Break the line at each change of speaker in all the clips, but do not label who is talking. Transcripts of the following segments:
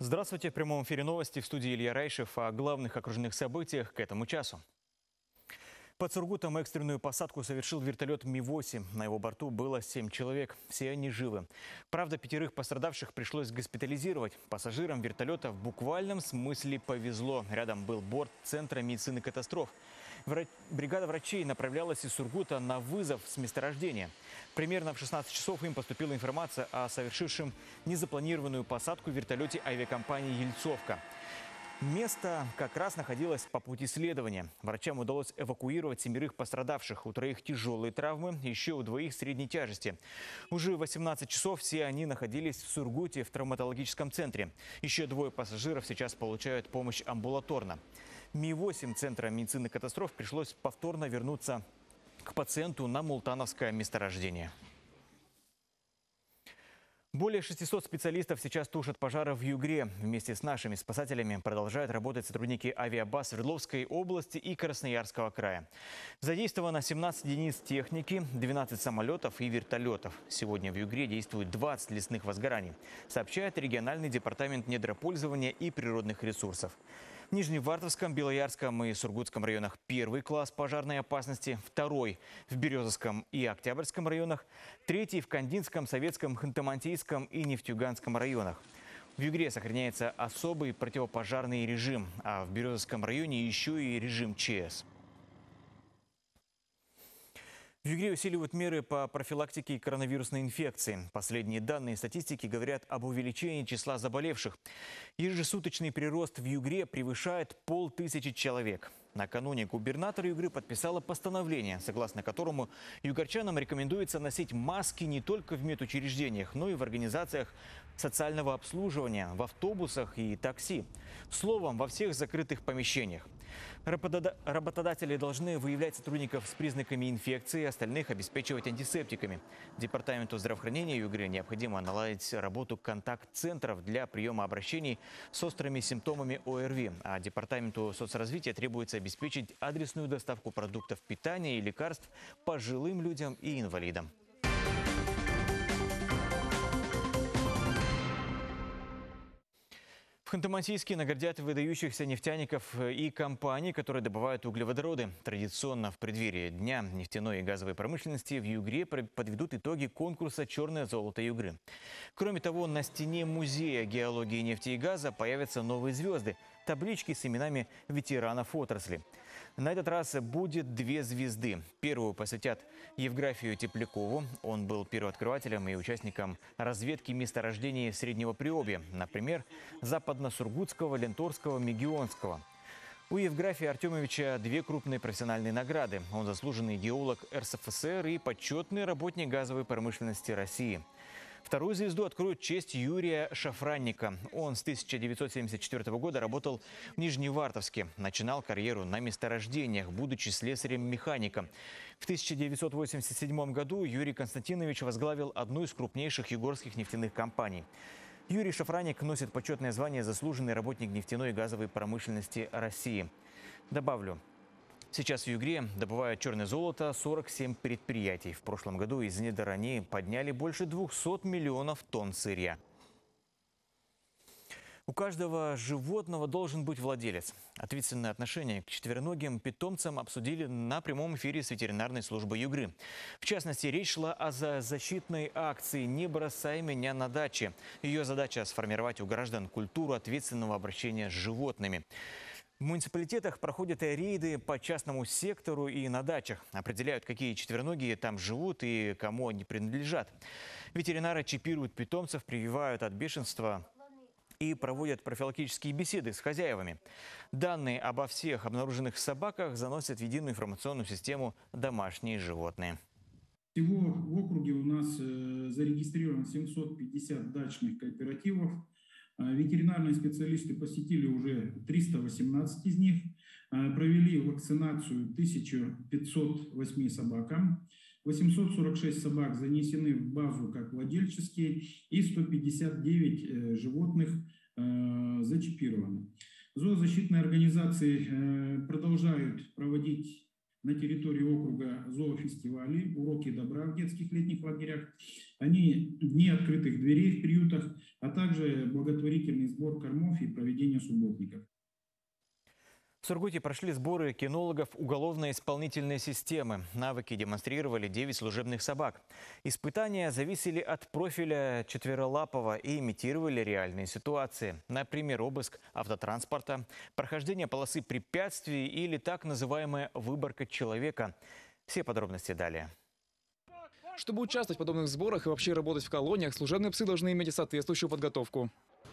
Здравствуйте. В прямом эфире новости в студии Илья Райшев о главных окружных событиях к этому часу. Под Сургутом экстренную посадку совершил вертолет Ми-8. На его борту было семь человек. Все они живы. Правда, пятерых пострадавших пришлось госпитализировать. Пассажирам вертолета в буквальном смысле повезло. Рядом был борт Центра медицины катастроф. Бригада врачей направлялась из Сургута на вызов с месторождения. Примерно в 16 часов им поступила информация о совершившем незапланированную посадку в вертолете авиакомпании «Ельцовка». Место как раз находилось по пути следования. Врачам удалось эвакуировать семерых пострадавших. У троих тяжелые травмы, еще у двоих средней тяжести. Уже в 18 часов все они находились в Сургуте в травматологическом центре. Еще двое пассажиров сейчас получают помощь амбулаторно. Ми-8 Центра медицины катастроф пришлось повторно вернуться к пациенту на Мултановское месторождение. Более 600 специалистов сейчас тушат пожары в Югре. Вместе с нашими спасателями продолжают работать сотрудники авиабаз Свердловской области и Красноярского края. Задействовано 17 единиц техники, 12 самолетов и вертолетов. Сегодня в Югре действует 20 лесных возгораний, сообщает региональный департамент недропользования и природных ресурсов. В Нижневартовском, Белоярском и Сургутском районах первый класс пожарной опасности, второй в Березовском и Октябрьском районах, третий в Кандинском, Советском, Ханты-Мансийском и Нефтьюганском районах. В Югре сохраняется особый противопожарный режим, а в Березовском районе еще и режим ЧС. В Югре усиливают меры по профилактике коронавирусной инфекции. Последние данные статистики говорят об увеличении числа заболевших. Ежесуточный прирост в Югре превышает полтысячи человек. Накануне губернатор Югры подписала постановление, согласно которому югорчанам рекомендуется носить маски не только в медучреждениях, но и в организациях социального обслуживания, в автобусах и такси. Словом, во всех закрытых помещениях. Работодатели должны выявлять сотрудников с признаками инфекции, остальных обеспечивать антисептиками. Департаменту здравоохранения Югры необходимо наладить работу контакт-центров для приема обращений с острыми симптомами ОРВИ. А Департаменту соцразвития требуется обеспечить адресную доставку продуктов питания и лекарств пожилым людям и инвалидам. В Ханты-Мансийске наградят выдающихся нефтяников и компаний, которые добывают углеводороды. Традиционно в преддверии Дня нефтяной и газовой промышленности в Югре подведут итоги конкурса «Черное золото Югры». Кроме того, на стене Музея геологии нефти и газа появятся новые звезды – таблички с именами ветеранов отрасли. На этот раз будет две звезды. Первую посвятят Евграфию Теплякову. Он был первооткрывателем и участником разведки месторождений Среднего Приобья. Например, Западно-Сургутского, Ленторского, Мегионского. У Евграфия Артемовича две крупные профессиональные награды. Он заслуженный геолог РСФСР и почетный работник газовой промышленности России – Вторую звезду откроет честь Юрия Шафранника. Он с 1974 года работал в Нижневартовске. Начинал карьеру на месторождениях, будучи слесарем-механиком. В 1987 году Юрий Константинович возглавил одну из крупнейших югорских нефтяных компаний. Юрий Шафраник носит почетное звание «Заслуженный работник нефтяной и газовой промышленности России». Добавлю, Сейчас в Югре добывают черное золото 47 предприятий. В прошлом году из недр они подняли больше 200 миллионов тонн сырья. У каждого животного должен быть владелец. Ответственное отношение к четвероногим питомцам обсудили на прямом эфире с ветеринарной службой Югры. В частности, речь шла о защитной акции «Не бросай меня на даче». Ее задача – сформировать у граждан культуру ответственного обращения с животными. В муниципалитетах проходят рейды по частному сектору и на дачах. Определяют, какие четвероногие там живут и кому они принадлежат. Ветеринары чипируют питомцев, прививают от бешенства и проводят профилактические беседы с хозяевами. Данные обо всех обнаруженных собаках заносят в единую информационную систему «Домашние животные».
Всего в округе у нас э, зарегистрировано 750 дачных кооперативов. А, ветеринарные специалисты посетили уже 318 из них, а, провели вакцинацию 1508 собакам, 846 собак занесены в базу как владельческие и 159 э, животных э, зачипированы. Зоозащитные организации э, продолжают проводить на территории округа зоофестивали, уроки добра в детских летних лагерях, они дни открытых дверей в приютах, а также благотворительный сбор кормов и проведение субботников.
В Сургуте прошли сборы кинологов уголовно-исполнительной системы. Навыки демонстрировали 9 служебных собак. Испытания зависели от профиля четверолапого и имитировали реальные ситуации. Например, обыск автотранспорта, прохождение полосы препятствий или так называемая выборка человека. Все подробности далее.
Чтобы участвовать в подобных сборах и вообще работать в колониях, служебные псы должны иметь соответствующую подготовку.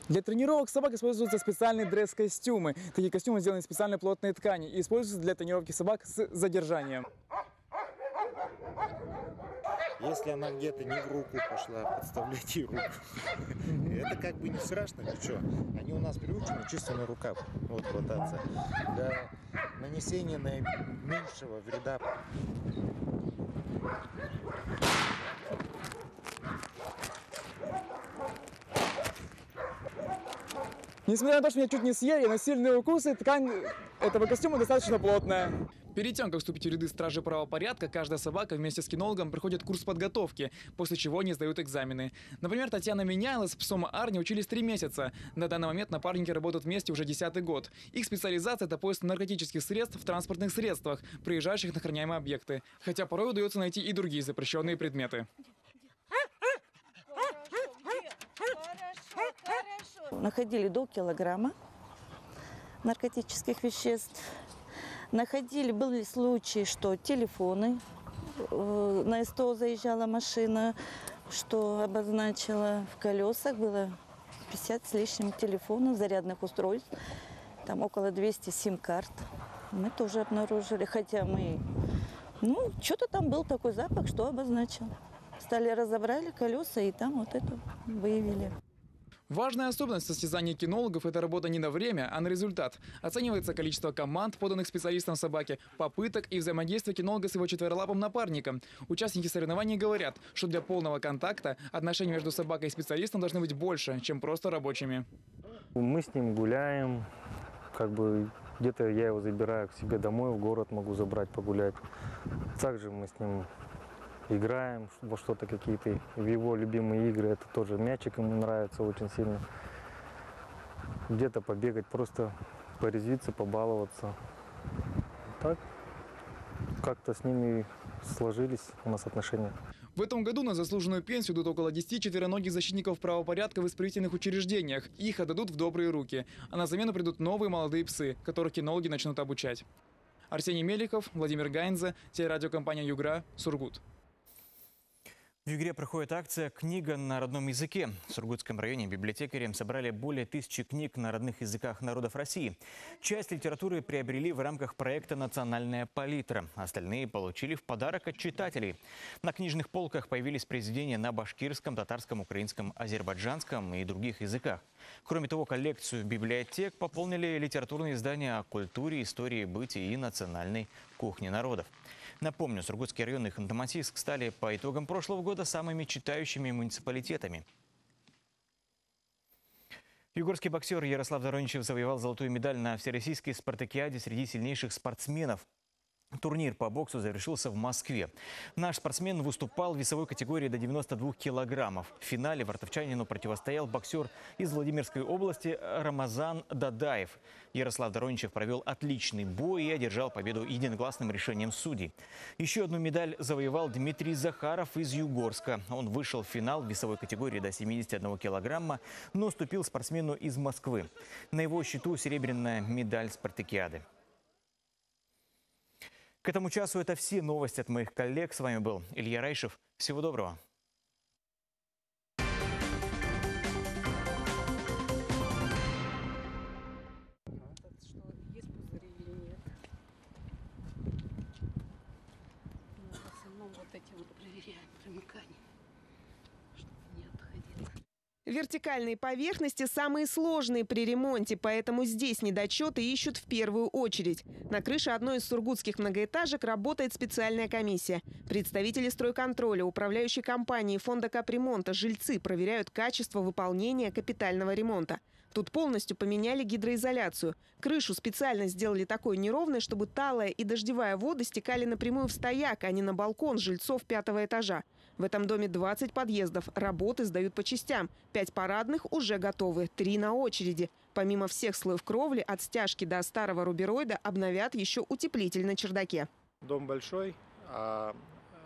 Для тренировок собак используются специальные дресс-костюмы. Такие костюмы сделаны из специальной плотной ткани и используются для тренировки собак с задержанием.
Если она где-то не в руку пошла, подставляйте ей руку. Это как бы не страшно, ничего. Они у нас приучены чисто на рукав вот хвататься. Для нанесения наименьшего вреда.
Несмотря на то, что меня чуть не съели, но сильные укусы, ткань этого костюма достаточно плотная. Перед тем, как вступить в ряды стражи правопорядка, каждая собака вместе с кинологом проходит курс подготовки, после чего они сдают экзамены. Например, Татьяна Меняйло с псом Арни учились три месяца. На данный момент напарники работают вместе уже десятый год. Их специализация – это поиск наркотических средств в транспортных средствах, приезжающих на охраняемые объекты. Хотя порой удается найти и другие запрещенные предметы.
Находили до килограмма наркотических веществ. Находили, были случаи, что телефоны, э, на СТО заезжала машина, что обозначила в колесах было 50 с лишним телефонов, зарядных устройств, там около 200 сим-карт. Мы тоже обнаружили, хотя мы, ну, что-то там был такой запах, что обозначил. Стали разобрали колеса и там вот это выявили.
Важная особенность состязаний кинологов – это работа не на время, а на результат. Оценивается количество команд, поданных специалистам собаки, попыток и взаимодействие кинолога с его четверолапым напарником. Участники соревнований говорят, что для полного контакта отношения между собакой и специалистом должны быть больше, чем просто рабочими.
Мы с ним гуляем, как бы где-то я его забираю к себе домой, в город могу забрать погулять. Также мы с ним играем во что-то какие-то, в его любимые игры, это тоже мячик ему нравится очень сильно. Где-то побегать, просто порезвиться, побаловаться. Так как-то с ними сложились у нас отношения.
В этом году на заслуженную пенсию идут около 10 четвероногих защитников правопорядка в исправительных учреждениях. Их отдадут в добрые руки. А на замену придут новые молодые псы, которых кинологи начнут обучать. Арсений Меликов, Владимир Гайнзе, телерадиокомпания «Югра», Сургут.
В Югре проходит акция «Книга на родном языке». В Сургутском районе библиотекари собрали более тысячи книг на родных языках народов России. Часть литературы приобрели в рамках проекта «Национальная палитра». Остальные получили в подарок от читателей. На книжных полках появились произведения на башкирском, татарском, украинском, азербайджанском и других языках. Кроме того, коллекцию библиотек пополнили литературные издания о культуре, истории, бытии и национальной кухне народов. Напомню, Сургутский район и Ханты-Мансийск стали по итогам прошлого года самыми читающими муниципалитетами. Югорский боксер Ярослав Дороничев завоевал золотую медаль на Всероссийской спартакиаде среди сильнейших спортсменов. Турнир по боксу завершился в Москве. Наш спортсмен выступал в весовой категории до 92 килограммов. В финале вартовчанину противостоял боксер из Владимирской области Рамазан Дадаев. Ярослав Дороничев провел отличный бой и одержал победу единогласным решением судей. Еще одну медаль завоевал Дмитрий Захаров из Югорска. Он вышел в финал в весовой категории до 71 килограмма, но уступил спортсмену из Москвы. На его счету серебряная медаль спартакиады. К этому часу это все новости от моих коллег. С вами был Илья Райшев. Всего доброго.
Вертикальные поверхности самые сложные при ремонте, поэтому здесь недочеты ищут в первую очередь. На крыше одной из сургутских многоэтажек работает специальная комиссия. Представители стройконтроля, управляющей компании фонда капремонта, жильцы проверяют качество выполнения капитального ремонта. Тут полностью поменяли гидроизоляцию. Крышу специально сделали такой неровной, чтобы талая и дождевая воды стекали напрямую в стояк, а не на балкон жильцов пятого этажа. В этом доме 20 подъездов. Работы сдают по частям. Пять парадных уже готовы, три на очереди. Помимо всех слоев кровли, от стяжки до старого рубероида обновят еще утеплитель на чердаке.
Дом большой, а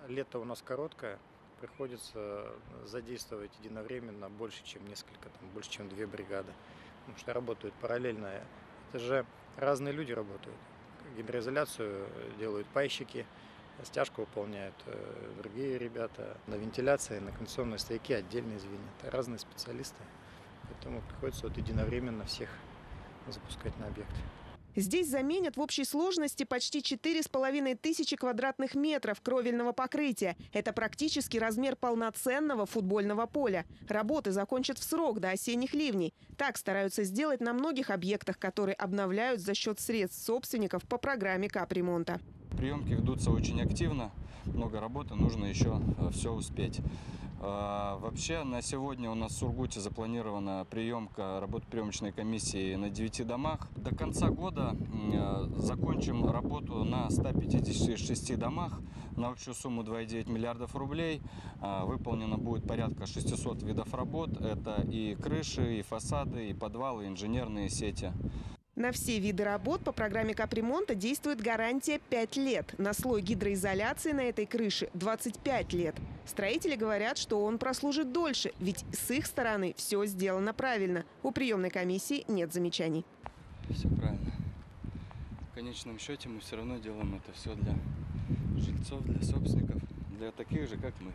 лето у нас короткое. Приходится задействовать единовременно больше, чем несколько, там, больше, чем две бригады. Потому что работают параллельно. Это же разные люди работают. Гидроизоляцию делают пайщики, стяжку выполняют э, другие ребята. На вентиляции, на кондиционные стояки отдельные звенья. Это разные специалисты. Поэтому приходится вот единовременно всех запускать на объект.
Здесь заменят в общей сложности почти 4,5 тысячи квадратных метров кровельного покрытия. Это практически размер полноценного футбольного поля. Работы закончат в срок до осенних ливней. Так стараются сделать на многих объектах, которые обновляют за счет средств собственников по программе капремонта.
Приемки ведутся очень активно, много работы, нужно еще все успеть. А, Вообще на сегодня у нас в Сургуте запланирована приемка работы приемочной комиссии на 9 домах. До конца года э, закончим работу на 156 домах на общую сумму 2,9 миллиардов рублей. А, Выполнено будет порядка 600 видов работ. Это и крыши, и фасады, и подвалы, и инженерные сети.
На все виды работ по программе капремонта действует гарантия 5 лет. На слой гидроизоляции на этой крыше 25 лет. Строители говорят, что он прослужит дольше, ведь с их стороны все сделано правильно. У приемной комиссии нет замечаний.
Все правильно. В конечном счете мы все равно делаем это все для жильцов, для собственников, для таких же, как мы.